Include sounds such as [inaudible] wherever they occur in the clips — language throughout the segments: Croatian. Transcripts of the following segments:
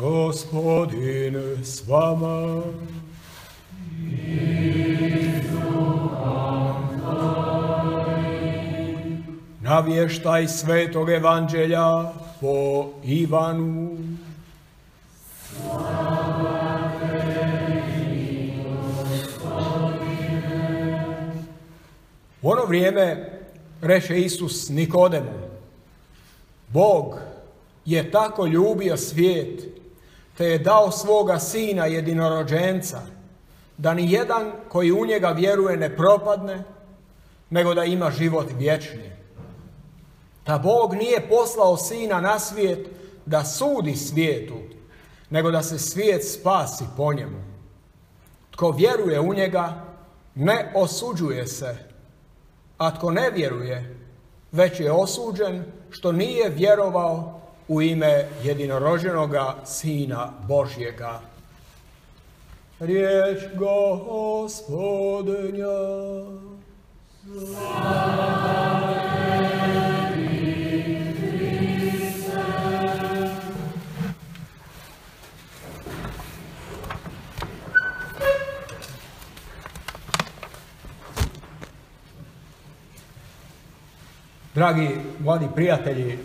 Gospodin s vama. Navještaj svetog evanđelja po Ivanu. U ono vrijeme reče Isus Nikodemu, Bog je tako ljubio svijet, te je dao svoga sina jedinorođenca, da ni jedan koji u njega vjeruje ne propadne, nego da ima život vječni. Da Bog nije poslao sina na svijet da sudi svijetu, nego da se svijet spasi po njemu. Tko vjeruje u njega, ne osuđuje se, a tko ne vjeruje, već je osuđen što nije vjerovao u ime jedinorođenoga Sina Božjega. Riječ gospodinja. Dragi mladi prijatelji,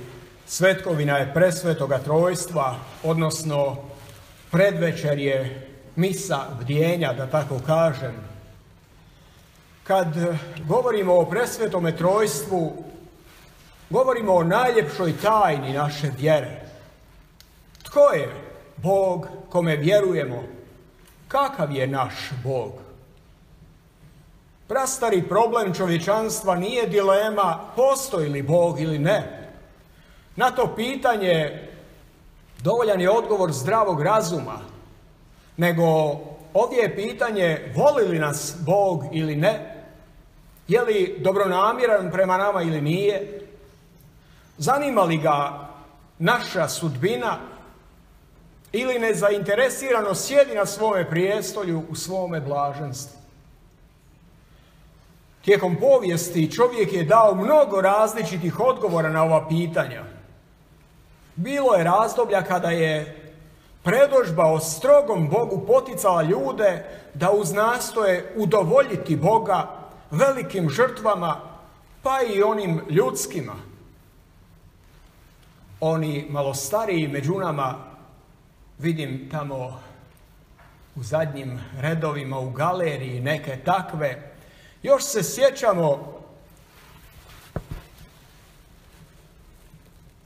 Svetkovina je presvetoga trojstva, odnosno predvečer je misa bdjenja, da tako kažem. Kad govorimo o presvetome trojstvu, govorimo o najljepšoj tajni naše vjere. Tko je Bog kome vjerujemo? Kakav je naš Bog? Prastari problem čovječanstva nije dilema postoji li Bog ili ne. Na to pitanje dovoljan je odgovor zdravog razuma, nego ovdje je pitanje voli li nas Bog ili ne, je li dobronamjeran prema nama ili nije, zanima li ga naša sudbina ili nezainteresirano sjedi na svome prijestolju u svome blaženstvu. Tijekom povijesti čovjek je dao mnogo različitih odgovora na ova pitanja. Bilo je razdoblja kada je predožba o strogom Bogu poticala ljude da uznastoje udovoljiti Boga velikim žrtvama, pa i onim ljudskima. Oni malo stariji među nama, vidim tamo u zadnjim redovima u galeriji neke takve, još se sjećamo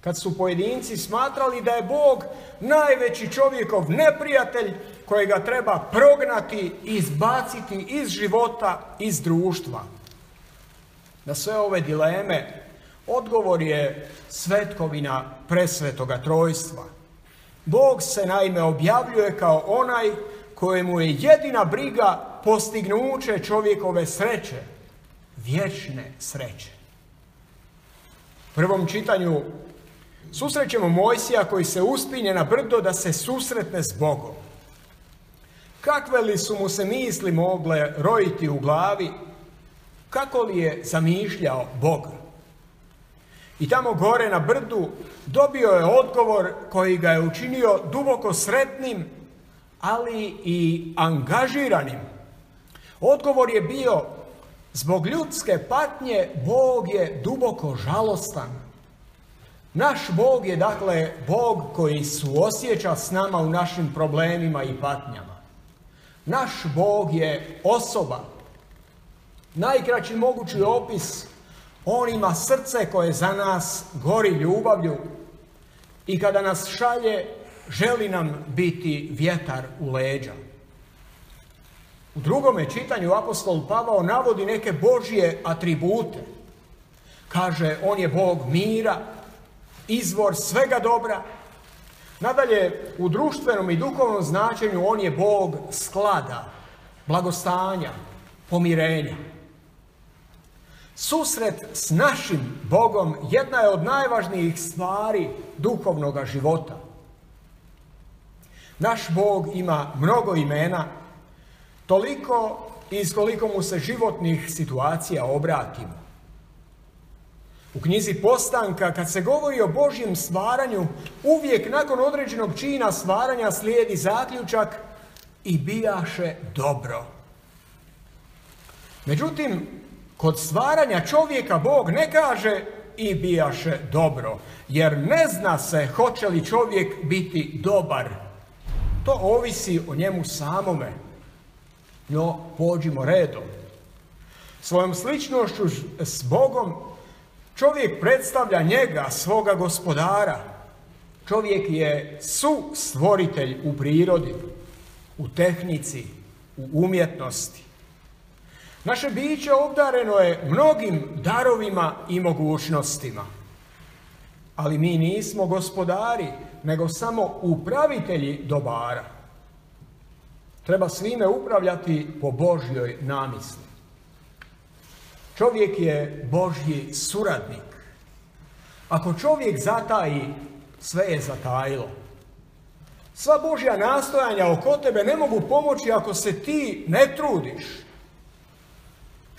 Kad su pojedinci smatrali da je Bog najveći čovjekov neprijatelj kojega treba prognati, izbaciti iz života, iz društva. Na sve ove dileme odgovor je svetkovina presvetoga trojstva. Bog se naime objavljuje kao onaj kojemu je jedina briga postignuće čovjekove sreće, vječne sreće. prvom čitanju susrećemo Mojsija koji se uspinje na brdo da se susretne s Bogom. Kakve li su mu se misli mogle rojiti u glavi, kako li je zamišljao Boga. I tamo gore na brdu dobio je odgovor koji ga je učinio duboko sretnim, ali i angažiranim. Odgovor je bio, zbog ljudske patnje Bog je duboko žalostan naš Bog je dakle Bog koji suosjeća s nama u našim problemima i patnjama. Naš Bog je osoba. Najkraći mogući opis, on ima srce koje za nas gori ljubavlju i kada nas šalje, želi nam biti vjetar u leđa. U drugome čitanju apostol Pavao navodi neke Božje atribute. Kaže, on je Bog mira, izvor svega dobra. Nadalje, u društvenom i duhovnom značenju on je Bog sklada, blagostanja, pomirenja. Susret s našim Bogom jedna je od najvažnijih stvari duhovnog života. Naš Bog ima mnogo imena, toliko iz koliko mu se životnih situacija obratimo. U knjizi Postanka, kad se govori o Božjem stvaranju, uvijek nakon određenog čina stvaranja slijedi zaključak i bijaše dobro. Međutim, kod stvaranja čovjeka Bog ne kaže i bijaše dobro, jer ne zna se hoće li čovjek biti dobar. To ovisi o njemu samome. No, pođimo redom. Svojom sličnošću s Bogom čovjek predstavlja njega, svoga gospodara. Čovjek je su stvoritelj u prirodi, u tehnici, u umjetnosti. Naše biće obdareno je mnogim darovima i mogućnostima. Ali mi nismo gospodari, nego samo upravitelji dobara. Treba svime upravljati po Božjoj namisli. Čovjek je Božji suradnik. Ako čovjek zataji, sve je zatajilo. Sva Božja nastojanja oko tebe ne mogu pomoći ako se ti ne trudiš.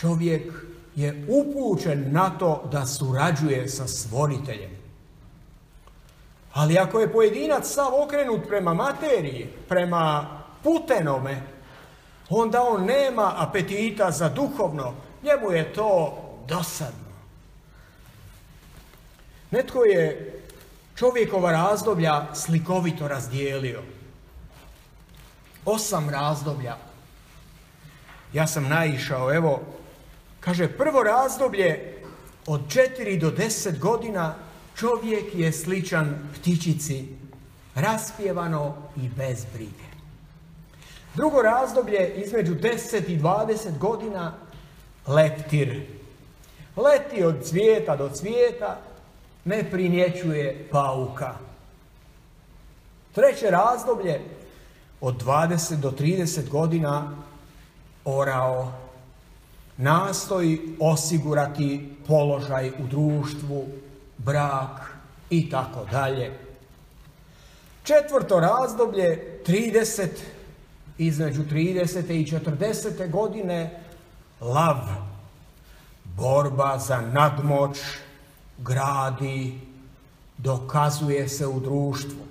Čovjek je upućen na to da surađuje sa stvoriteljem. Ali ako je pojedinac sav okrenut prema materiji, prema putenome, onda on nema apetita za duhovno, njemu je to dosadno. Netko je čovjekova razdoblja slikovito razdijelio. Osam razdoblja. Ja sam naišao, evo, kaže, prvo razdoblje od četiri do deset godina čovjek je sličan ptičici, raspjevano i bez brige. Drugo razdoblje između 10 i 20 godina leptir. Leti od cvijeta do cvijeta, ne primjećuje pauka. Treće razdoblje od 20 do 30 godina orao nastoji osigurati položaj u društvu, brak i tako dalje. Četvrto razdoblje 30 između 30. i 40. godine lav, borba za nadmoć, gradi, dokazuje se u društvu.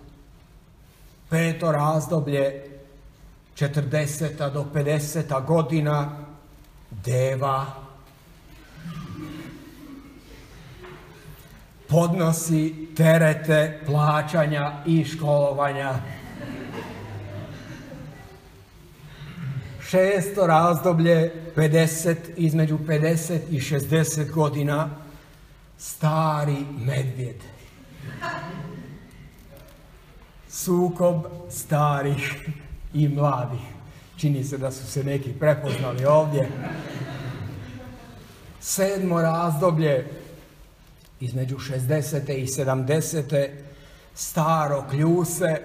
Peto razdoblje, 40. do 50. godina, deva, podnosi terete plaćanja i školovanja šesto razdoblje 50, između 50 i 60 godina stari medvjed. Sukob starih i mladih. Čini se da su se neki prepoznali ovdje. Sedmo razdoblje između 60. i 70. staro kljuse,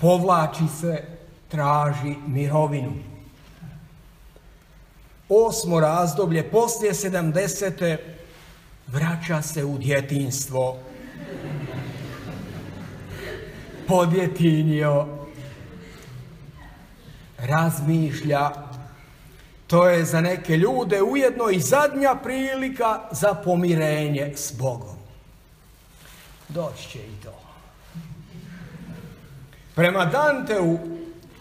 povlači se, traži mirovinu osmo razdoblje, poslije sedamdesete, vraća se u djetinstvo. Podjetinio, razmišlja, to je za neke ljude ujedno i zadnja prilika za pomirenje s Bogom. Doći će i to. Prema Danteu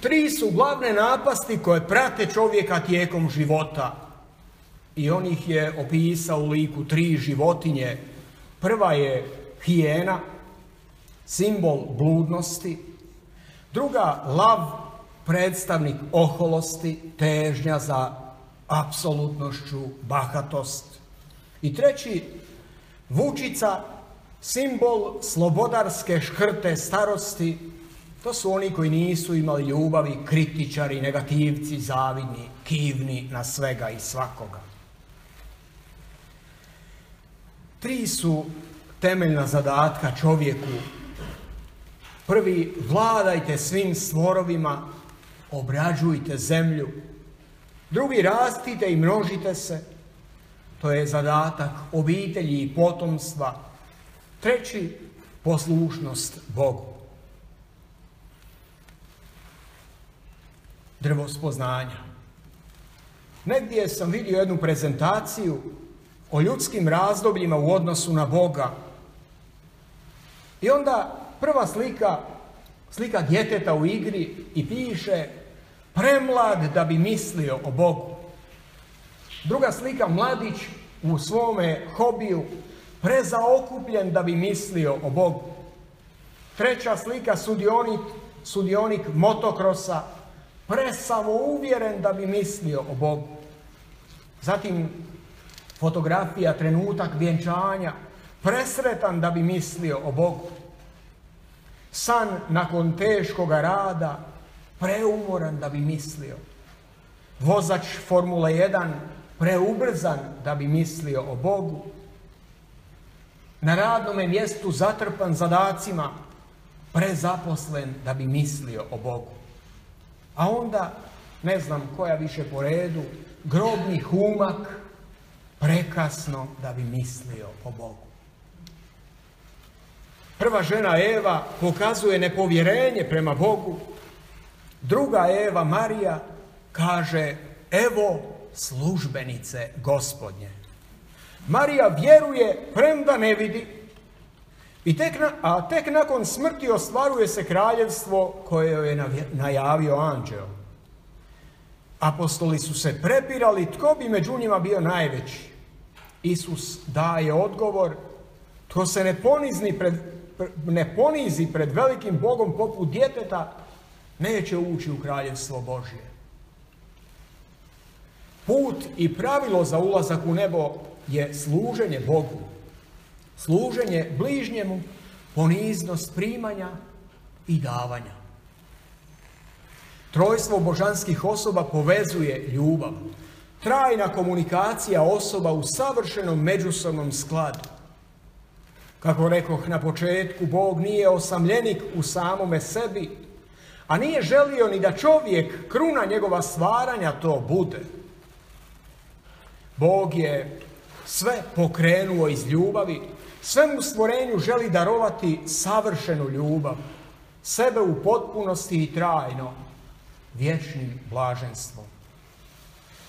Tri su glavne napasti koje prate čovjeka tijekom života. I on ih je opisao u liku tri životinje. Prva je hijena, simbol bludnosti. Druga, lav, predstavnik oholosti, težnja za apsolutnošću, bahatost. I treći, vučica, simbol slobodarske škrte starosti, to su oni koji nisu imali ljubavi, kritičari, negativci, zavidni, kivni na svega i svakoga. Tri su temeljna zadatka čovjeku. Prvi, vladajte svim stvorovima, obrađujte zemlju. Drugi, rastite i množite se. To je zadatak obitelji i potomstva. Treći, poslušnost Bogu. Drvo spoznanja. Negdje sam vidio jednu prezentaciju o ljudskim razdobljima u odnosu na Boga. I onda prva slika, slika djeteta u igri i piše premlad da bi mislio o Bogu. Druga slika, mladić u svome hobiju, prezaokupljen da bi mislio o Bogu. Treća slika, sudionik, sudionik motokrosa, uvjeren da bi mislio o Bogu. Zatim fotografija, trenutak vjenčanja, presretan da bi mislio o Bogu. San nakon teškoga rada, preumoran da bi mislio. Vozač Formula 1, preubrzan da bi mislio o Bogu. Na radnome mjestu zatrpan zadacima, prezaposlen da bi mislio o Bogu. A onda, ne znam koja više po redu, grobni humak, prekasno da bi mislio o Bogu. Prva žena Eva pokazuje nepovjerenje prema Bogu. Druga Eva, Marija, kaže, evo službenice gospodnje. Marija vjeruje premda ne vidi, i tek a tek nakon smrti ostvaruje se kraljevstvo koje je najavio anđeo. Apostoli su se prepirali tko bi među njima bio najveći. Isus daje odgovor, tko se ne, ponizni pred, ne ponizi pred velikim Bogom poput djeteta, neće ući u kraljevstvo Božje. Put i pravilo za ulazak u nebo je služenje Bogu. Služenje bližnjemu, poniznost primanja i davanja. Trojstvo božanskih osoba povezuje ljubav. Trajna komunikacija osoba u savršenom međusobnom skladu. Kako rekoh na početku, Bog nije osamljenik u samome sebi, a nije želio ni da čovjek, kruna njegova stvaranja, to bude. Bog je sve pokrenuo iz ljubavi, svemu stvorenju želi darovati savršenu ljubav, sebe u potpunosti i trajno, vječnim blaženstvom.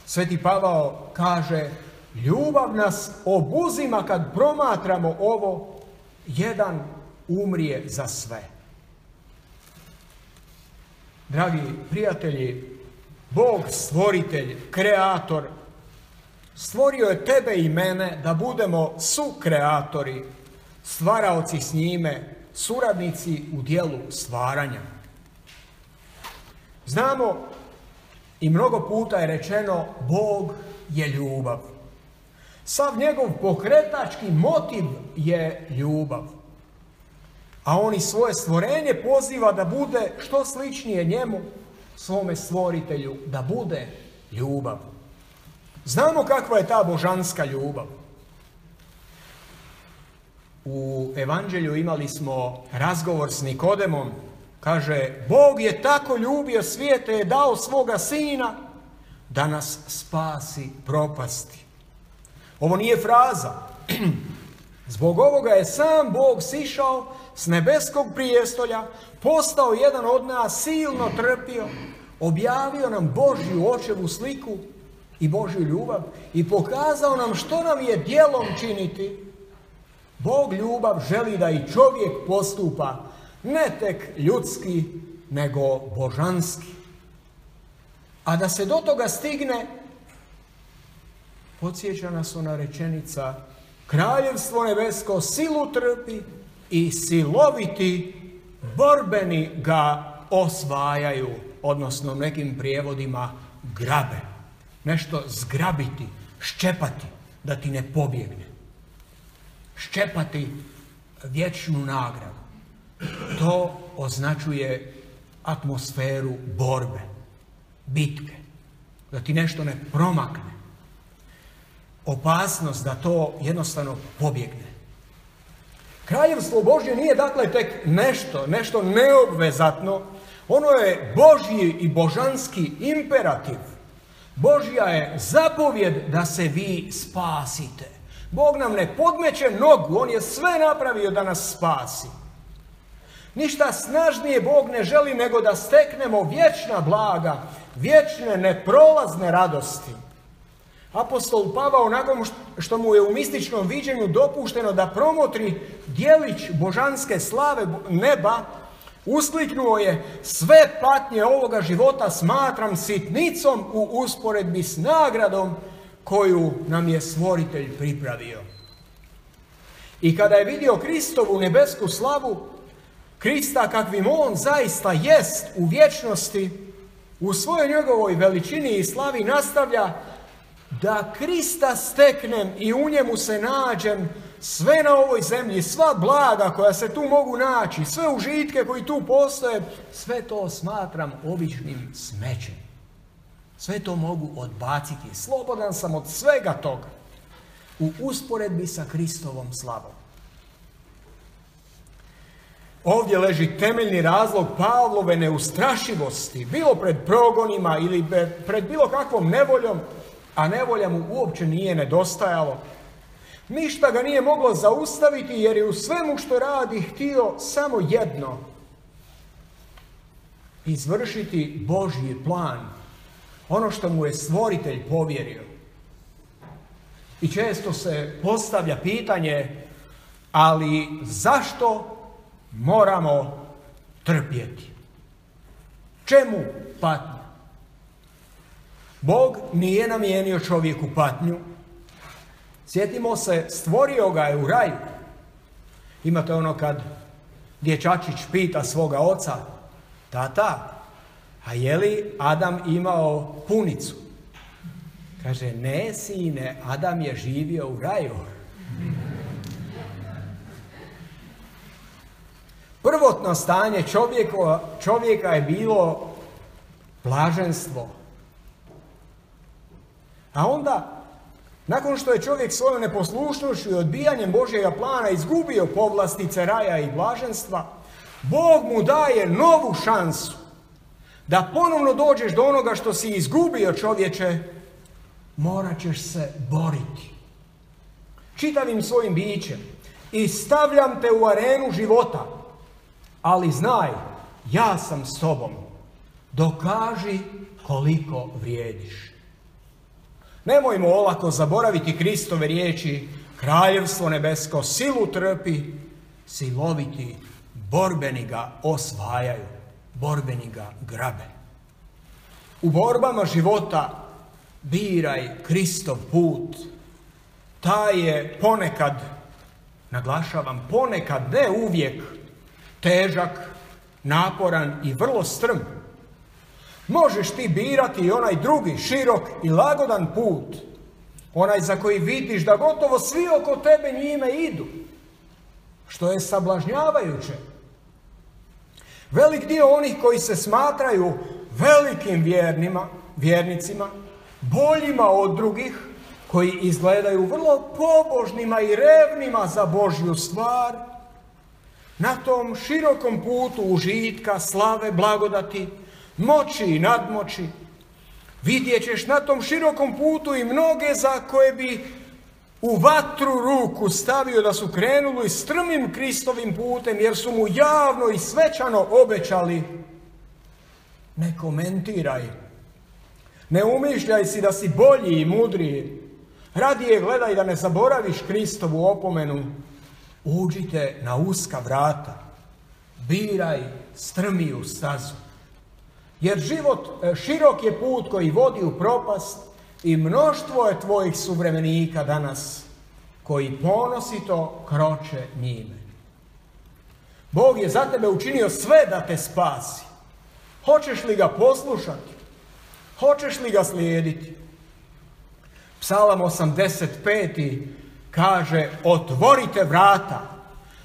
Sveti Pavao kaže, ljubav nas obuzima kad promatramo ovo, jedan umrije za sve. Dragi prijatelji, Bog stvoritelj, kreator, stvorio je tebe i mene da budemo sukreatori, stvaraoci s njime, suradnici u dijelu stvaranja. Znamo i mnogo puta je rečeno Bog je ljubav. Sav njegov pokretački motiv je ljubav. A on i svoje stvorenje poziva da bude što sličnije njemu, svome stvoritelju, da bude ljubav. Znamo kakva je ta božanska ljubav. U evanđelju imali smo razgovor s Nikodemom. Kaže, Bog je tako ljubio svijete, je dao svoga sina da nas spasi propasti. Ovo nije fraza. [clears throat] Zbog ovoga je sam Bog sišao s nebeskog prijestolja, postao jedan od nas, silno trpio, objavio nam Božju očevu sliku i Božju ljubav i pokazao nam što nam je djelom činiti. Bog ljubav želi da i čovjek postupa ne tek ljudski, nego božanski. A da se do toga stigne, podsjeća nas ona rečenica Kraljevstvo nebesko silu trpi i siloviti borbeni ga osvajaju, odnosno nekim prijevodima grabe nešto zgrabiti, ščepati, da ti ne pobjegne. Ščepati vječnu nagradu. To označuje atmosferu borbe, bitke, da ti nešto ne promakne. Opasnost da to jednostavno pobjegne. Kraljevstvo Božje nije dakle tek nešto, nešto neobvezatno, ono je Božji i božanski imperativ Božja je zapovjed da se vi spasite. Bog nam ne podmeće nogu, On je sve napravio da nas spasi. Ništa snažnije Bog ne želi nego da steknemo vječna blaga, vječne neprolazne radosti. Apostol Pavao, nakon što mu je u mističnom viđenju dopušteno da promotri dijelić božanske slave neba, uskliknuo je sve patnje ovoga života smatram sitnicom u usporedbi s nagradom koju nam je stvoritelj pripravio. I kada je vidio Kristovu nebesku slavu, Krista kakvim on zaista jest u vječnosti, u svojoj njegovoj veličini i slavi nastavlja da Krista steknem i u njemu se nađem sve na ovoj zemlji, sva blaga koja se tu mogu naći, sve užitke koji tu postoje, sve to smatram običnim smećem. Sve to mogu odbaciti. Slobodan sam od svega toga u usporedbi sa Kristovom slavom. Ovdje leži temeljni razlog Pavlove neustrašivosti, bilo pred progonima ili pred bilo kakvom nevoljom, a nevolja mu uopće nije nedostajalo. Ništa ga nije moglo zaustaviti jer je u svemu što radi htio samo jedno. Izvršiti Božji plan. Ono što mu je stvoritelj povjerio. I često se postavlja pitanje, ali zašto moramo trpjeti? Čemu patnju? Bog nije namijenio čovjeku patnju. Sjetimo se, stvorio ga je u raju. Imate ono kad dječačić pita svoga oca, tata, a je li Adam imao punicu? Kaže, ne sine, Adam je živio u raju. Prvotno stanje čovjeka, čovjeka je bilo blaženstvo, a onda, nakon što je čovjek svojom neposlušnošću i odbijanjem Božjega plana izgubio povlastice raja i blaženstva, Bog mu daje novu šansu da ponovno dođeš do onoga što si izgubio čovječe, morat ćeš se boriti. Čitavim svojim bićem i stavljam te u arenu života, ali znaj, ja sam s tobom. Dokaži koliko vrijediš. Nemojmo olako zaboraviti Kristove riječi, kraljevstvo nebesko silu trpi, siloviti, borbeni ga osvajaju, borbeni ga grabe. U borbama života biraj Kristov put. Taj je ponekad, naglašavam, ponekad ne uvijek težak, naporan i vrlo strm. Možeš ti birati i onaj drugi, širok i lagodan put. Onaj za koji vidiš da gotovo svi oko tebe njime idu. Što je sablažnjavajuće. Velik dio onih koji se smatraju velikim vjernima, vjernicima, boljima od drugih, koji izgledaju vrlo pobožnima i revnima za Božju stvar, na tom širokom putu užitka, slave, blagodati, moći i nadmoći. Vidjet ćeš na tom širokom putu i mnoge za koje bi u vatru ruku stavio da su krenuli strmim Kristovim putem jer su mu javno i svečano obećali ne komentiraj. Ne umišljaj si da si bolji i mudriji. Radije gledaj da ne zaboraviš Kristovu opomenu. Uđite na uska vrata. Biraj strmiju stazu. Jer život, e, širok je put koji vodi u propast i mnoštvo je tvojih suvremenika danas koji ponosito kroče njime. Bog je za tebe učinio sve da te spasi. Hoćeš li ga poslušati? Hoćeš li ga slijediti? Psalam 85. kaže otvorite vrata,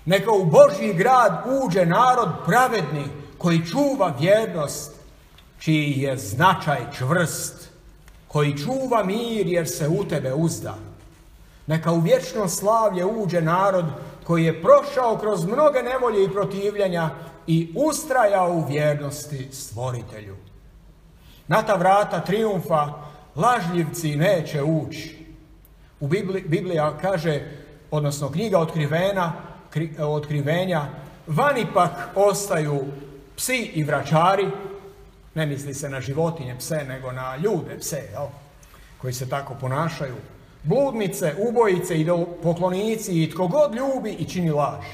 neka u Božji grad uđe narod pravedni koji čuva vjernost čiji je značaj čvrst, koji čuva mir jer se u tebe uzda. Neka u vječno slavlje uđe narod koji je prošao kroz mnoge nevolje i protivljenja i ustrajao u vjernosti stvoritelju. Na ta vrata triumfa lažljivci neće ući. U Biblija kaže, odnosno knjiga otkrivena, otkrivenja, vani pak ostaju psi i vračari, ne misli se na životinje pse, nego na ljude pse, jel? koji se tako ponašaju, bludnice, ubojice, poklonici i tko god ljubi i čini laž.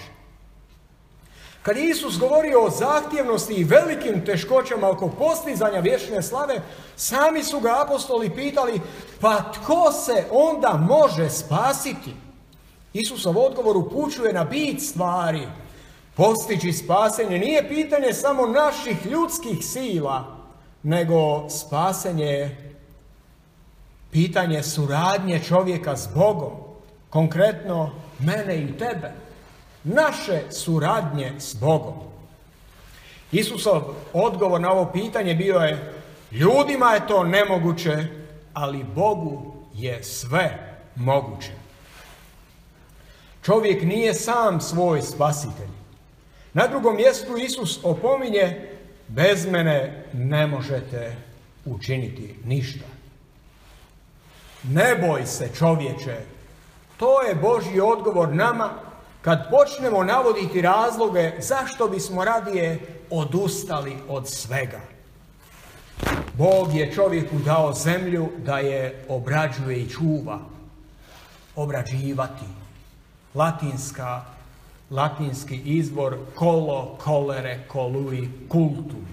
Kad je Isus govorio o zahtjevnosti i velikim teškoćama oko postizanja vječne slave, sami su ga apostoli pitali, pa tko se onda može spasiti? Isusov odgovor upućuje na bit stvari. Postići spasenje nije pitanje samo naših ljudskih sila, nego spasenje pitanje suradnje čovjeka s Bogom, konkretno mene i tebe, naše suradnje s Bogom. Isusov odgovor na ovo pitanje bio je ljudima je to nemoguće, ali Bogu je sve moguće. Čovjek nije sam svoj spasitelj. Na drugom mjestu Isus opominje bez mene ne možete učiniti ništa. Ne boj se čovječe. To je Božji odgovor nama kad počnemo navoditi razloge zašto bismo radije odustali od svega. Bog je čovjeku dao zemlju da je obrađuje i čuva. Obrađivati. Latinska, latinski izvor kolo, kolere, kolui, kultum.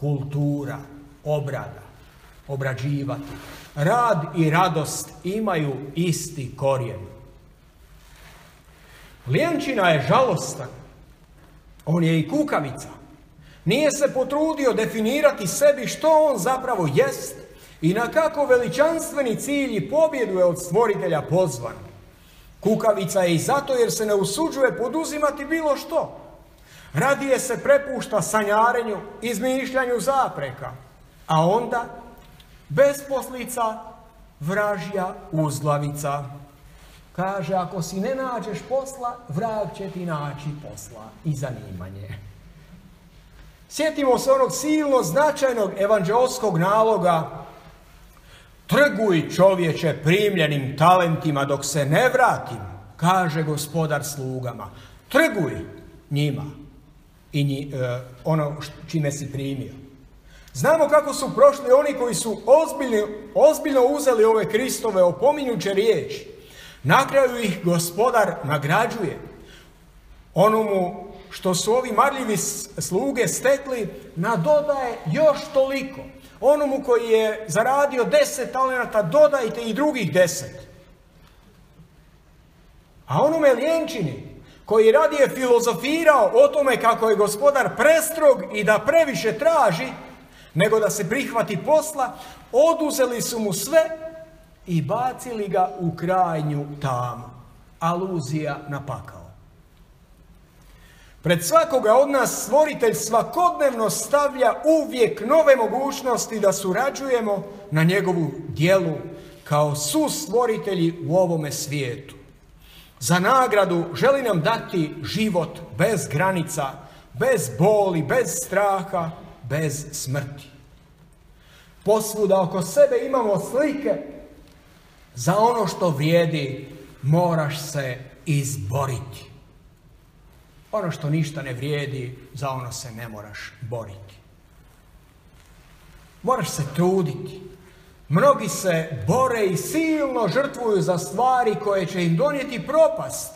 Kultura, obrada, obrađivati. Rad i radost imaju isti korijen. Lijenčina je žalostan. On je i kukavica. Nije se potrudio definirati sebi što on zapravo jest i na kako veličanstveni cilj i pobjedu je od stvoritelja pozvan. Kukavica je i zato jer se ne usuđuje poduzimati bilo što. Radije se prepušta sanjarenju, izmišljanju zapreka, a onda bez poslica vražja uzglavica. Kaže, ako si ne nađeš posla, vrag će ti naći posla i zanimanje. Sjetimo se onog silno značajnog evanđelskog naloga Trguj čovječe primljenim talentima dok se ne vratim, kaže gospodar slugama. Trguj njima i e, ono čime si primio. Znamo kako su prošli oni koji su ozbiljno, ozbiljno uzeli ove Kristove opominjuće riječi. Na kraju ih gospodar nagrađuje. Onomu što su ovi marljivi sluge stekli, nadodaje još toliko. Onomu koji je zaradio deset talenata, dodajte i drugih deset. A onome lijenčini, koji radije filozofirao o tome kako je gospodar prestrog i da previše traži, nego da se prihvati posla, oduzeli su mu sve i bacili ga u krajnju tamu. Aluzija na pakao. Pred svakoga od nas stvoritelj svakodnevno stavlja uvijek nove mogućnosti da surađujemo na njegovu dijelu kao su stvoritelji u ovome svijetu. Za nagradu želi nam dati život bez granica, bez boli, bez straha, bez smrti. Posvuda oko sebe imamo slike za ono što vrijedi moraš se izboriti. Ono što ništa ne vrijedi, za ono se ne moraš boriti. Moraš se truditi. Mnogi se bore i silno žrtvuju za stvari koje će im donijeti propast,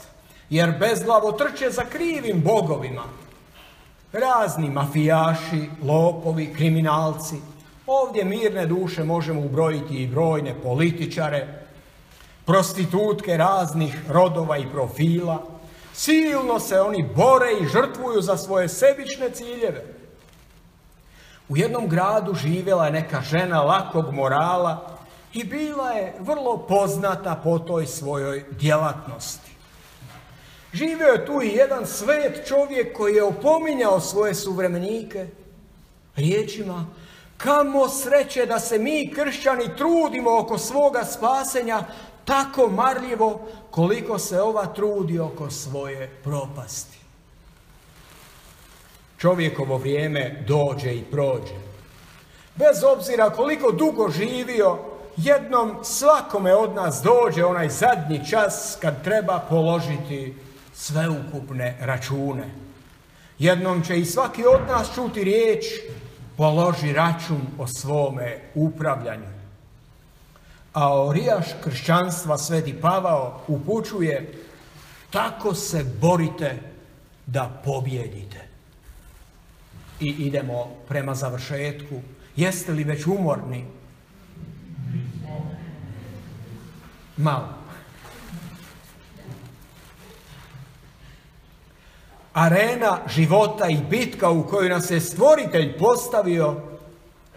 jer bezglavo trče za krivim bogovima. Razni mafijaši, lopovi, kriminalci. Ovdje mirne duše možemo ubrojiti i brojne političare, prostitutke raznih rodova i profila. Silno se oni bore i žrtvuju za svoje sebične ciljeve. U jednom gradu živjela je neka žena lakog morala i bila je vrlo poznata po toj svojoj djelatnosti. Živio je tu i jedan svet čovjek koji je opominjao svoje suvremenike riječima Kamo sreće da se mi kršćani trudimo oko svoga spasenja tako marljivo koliko se ova trudi oko svoje propasti. Čovjekovo vrijeme dođe i prođe. Bez obzira koliko dugo živio, jednom svakome od nas dođe onaj zadnji čas kad treba položiti sveukupne račune. Jednom će i svaki od nas čuti riječ položi račun o svome upravljanju. A orijaš kršćanstva Sveti Pavao upućuje tako se borite da pobjedite. I idemo prema završetku. Jeste li već umorni? Malo. Arena života i bitka u kojoj nas je stvoritelj postavio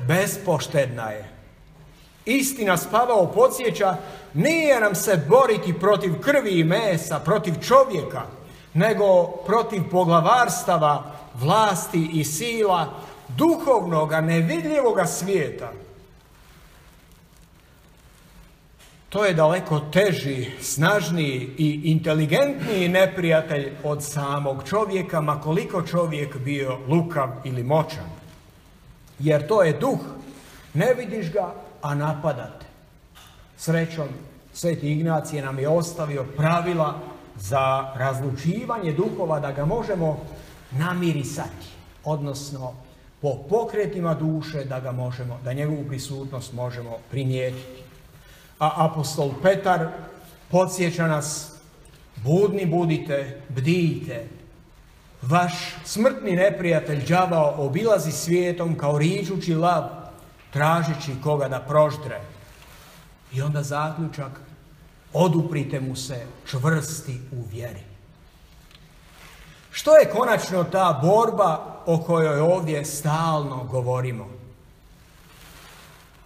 bespoštedna je. Istina spavao podsjeća, nije nam se boriti protiv krvi i mesa, protiv čovjeka, nego protiv poglavarstava, vlasti i sila duhovnoga, nevidljivoga svijeta. To je daleko teži, snažniji i inteligentniji neprijatelj od samog čovjeka, ma koliko čovjek bio lukav ili moćan. Jer to je duh, ne vidiš ga, a napadate. Srećom, Sveti Ignacije nam je ostavio pravila za razlučivanje duhova da ga možemo namirisati, odnosno po pokretima duše da ga možemo, da njegovu prisutnost možemo primijetiti. A apostol Petar podsjeća nas budni budite, bdijte. Vaš smrtni neprijatelj đavao obilazi svijetom kao riđući lav, tražeći koga da proždre. I onda zaključak, oduprite mu se čvrsti u vjeri. Što je konačno ta borba o kojoj ovdje stalno govorimo?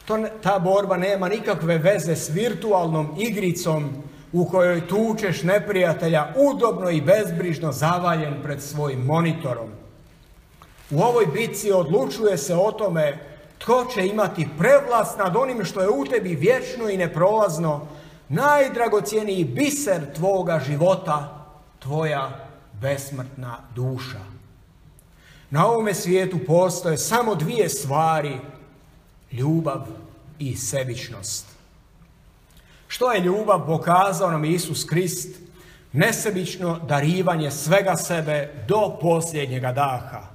To, ta borba nema nikakve veze s virtualnom igricom u kojoj tučeš neprijatelja udobno i bezbrižno zavaljen pred svojim monitorom. U ovoj bitci odlučuje se o tome tko će imati prevlast nad onim što je u tebi vječno i neprolazno, najdragocjeniji biser tvoga života, tvoja besmrtna duša. Na ovome svijetu postoje samo dvije stvari, ljubav i sebičnost. Što je ljubav pokazao nam Isus Krist? Nesebično darivanje svega sebe do posljednjega daha.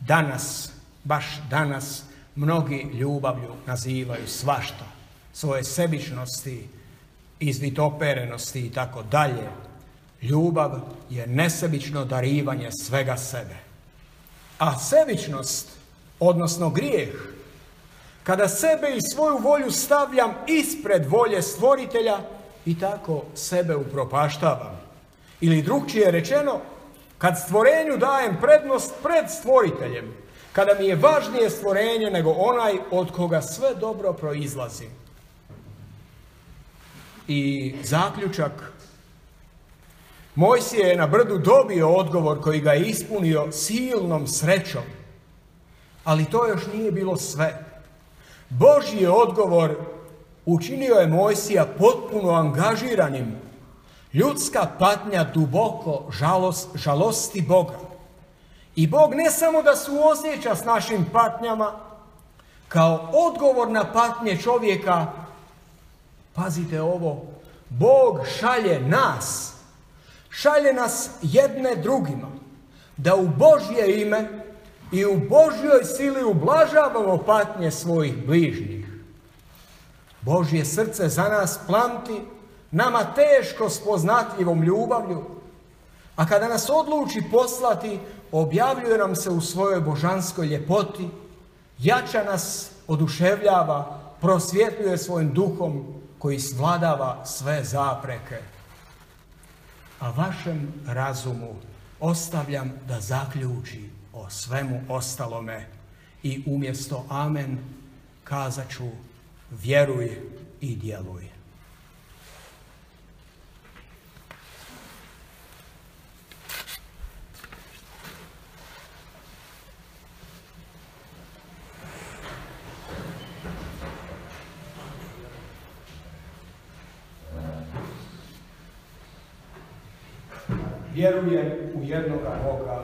Danas, baš danas, mnogi ljubavlju nazivaju svašta. Svoje sebičnosti, izvitoperenosti i tako dalje. Ljubav je nesebično darivanje svega sebe. A sebičnost, odnosno grijeh, kada sebe i svoju volju stavljam ispred volje stvoritelja i tako sebe upropaštavam. Ili drugčije rečeno, kad stvorenju dajem prednost pred stvoriteljem, kada mi je važnije stvorenje nego onaj od koga sve dobro proizlazi. I zaključak Mojsije je na brdu dobio odgovor koji ga je ispunio silnom srećom. Ali to još nije bilo sve. Božji je odgovor učinio je Mojsija potpuno angažiranim. Ljudska patnja duboko žalost, žalosti Boga. I Bog ne samo da su osjeća s našim patnjama, kao odgovor na patnje čovjeka, pazite ovo, Bog šalje nas, šalje nas jedne drugima, da u Božje ime i u Božjoj sili ublažavamo patnje svojih bližnjih. Božje srce za nas plamti nama teško spoznatljivom ljubavlju, a kada nas odluči poslati, objavljuje nam se u svojoj božanskoj ljepoti, jača nas, oduševljava, prosvjetljuje svojim duhom koji svladava sve zapreke. A vašem razumu ostavljam da zaključi o svemu ostalome i umjesto amen kazat ću vjeruj i djeluj. Vjerujem u jednoga Boga,